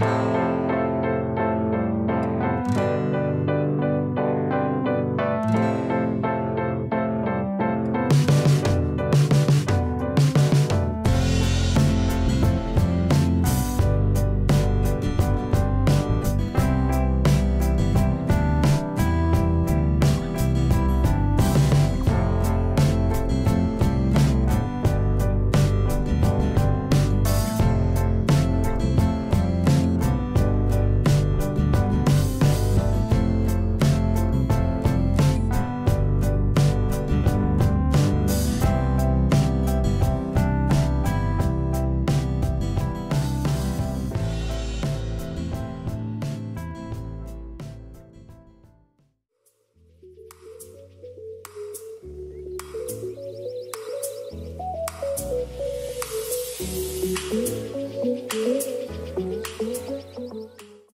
Música Música